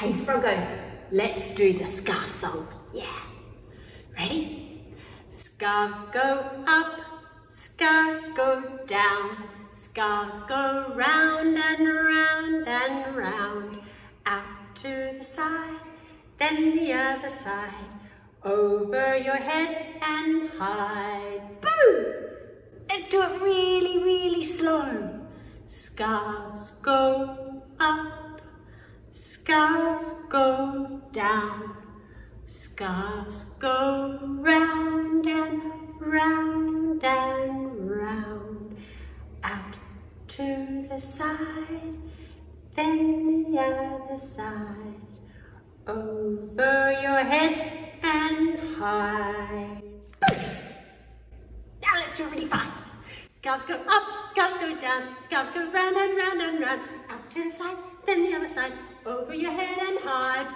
Hey Froggo, let's do the scarf song. Yeah. Ready? Scarves go up, scarves go down, scarves go round and round and round, out to the side, then the other side, over your head and hide. Boom! Let's do it really, really slow. Scarves go up, scarves go down, scarves go round and round and round, out to the side, then the other side, over your head and hide. Now let's do it really fast. Scarves go up, scarves go down, scarves go round and round and round, out to the side, then the other side, over your head and hide.